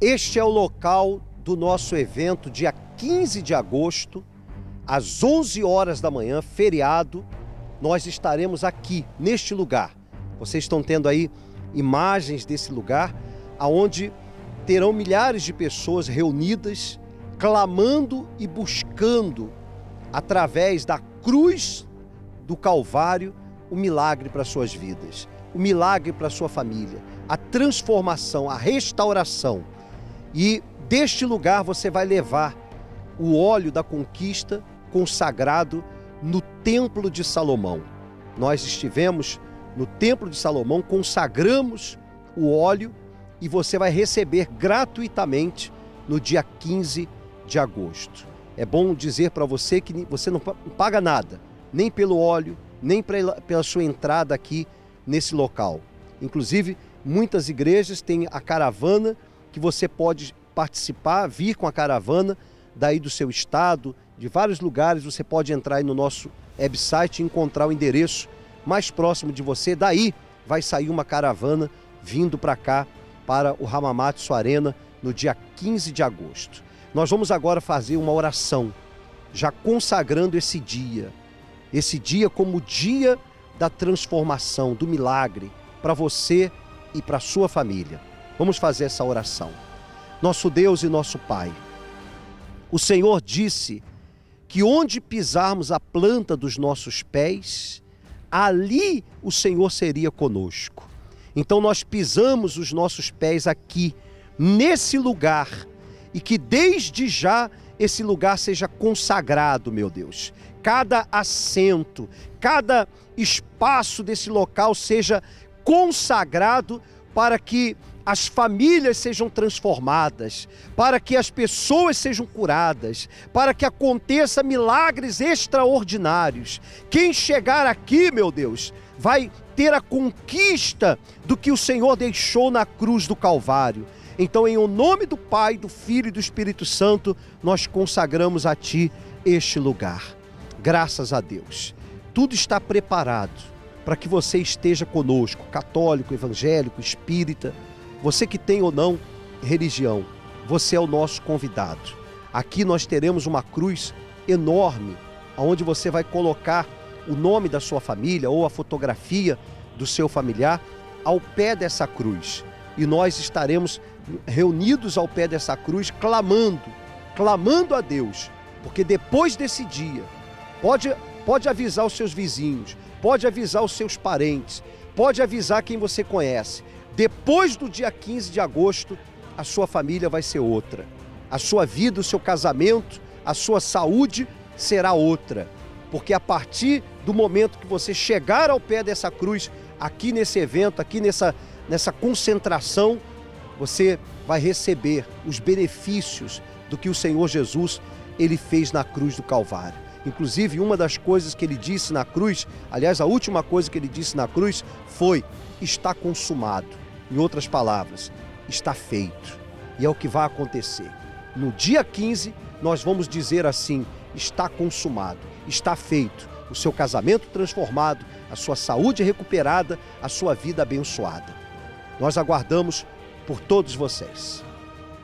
Este é o local do nosso evento, dia 15 de agosto, às 11 horas da manhã, feriado. Nós estaremos aqui, neste lugar. Vocês estão tendo aí imagens desse lugar, aonde terão milhares de pessoas reunidas, clamando e buscando, através da cruz do Calvário, o milagre para suas vidas, o milagre para sua família, a transformação, a restauração. E deste lugar você vai levar o óleo da conquista consagrado no Templo de Salomão. Nós estivemos no Templo de Salomão, consagramos o óleo e você vai receber gratuitamente no dia 15 de agosto. É bom dizer para você que você não paga nada, nem pelo óleo, nem pela sua entrada aqui nesse local. Inclusive, muitas igrejas têm a caravana que você pode participar, vir com a caravana daí do seu estado, de vários lugares. Você pode entrar aí no nosso website e encontrar o endereço mais próximo de você. Daí vai sair uma caravana vindo para cá, para o Hamamatsu Arena, no dia 15 de agosto. Nós vamos agora fazer uma oração, já consagrando esse dia, esse dia como dia da transformação, do milagre, para você e para sua família. Vamos fazer essa oração. Nosso Deus e nosso Pai, o Senhor disse que onde pisarmos a planta dos nossos pés, ali o Senhor seria conosco. Então nós pisamos os nossos pés aqui, nesse lugar, e que desde já esse lugar seja consagrado, meu Deus. Cada assento, cada espaço desse local seja consagrado para que as famílias sejam transformadas, para que as pessoas sejam curadas, para que aconteça milagres extraordinários. Quem chegar aqui, meu Deus, vai ter a conquista do que o Senhor deixou na cruz do Calvário. Então, em o nome do Pai, do Filho e do Espírito Santo, nós consagramos a Ti este lugar. Graças a Deus. Tudo está preparado para que você esteja conosco, católico, evangélico, espírita você que tem ou não religião, você é o nosso convidado. Aqui nós teremos uma cruz enorme, onde você vai colocar o nome da sua família ou a fotografia do seu familiar ao pé dessa cruz. E nós estaremos reunidos ao pé dessa cruz, clamando, clamando a Deus, porque depois desse dia, pode, pode avisar os seus vizinhos, pode avisar os seus parentes, pode avisar quem você conhece. Depois do dia 15 de agosto, a sua família vai ser outra. A sua vida, o seu casamento, a sua saúde será outra. Porque a partir do momento que você chegar ao pé dessa cruz, aqui nesse evento, aqui nessa, nessa concentração, você vai receber os benefícios do que o Senhor Jesus ele fez na cruz do Calvário. Inclusive, uma das coisas que ele disse na cruz, aliás, a última coisa que ele disse na cruz foi: está consumado. Em outras palavras, está feito. E é o que vai acontecer. No dia 15, nós vamos dizer assim: está consumado, está feito. O seu casamento transformado, a sua saúde recuperada, a sua vida abençoada. Nós aguardamos por todos vocês.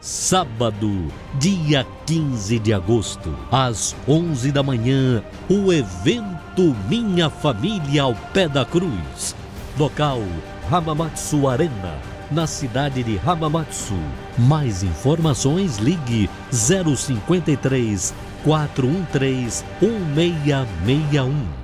Sábado, dia 15 de agosto, às 11 da manhã, o evento Minha Família ao Pé da Cruz. Local Hamamatsu Arena, na cidade de Hamamatsu. Mais informações ligue 053 413 1661.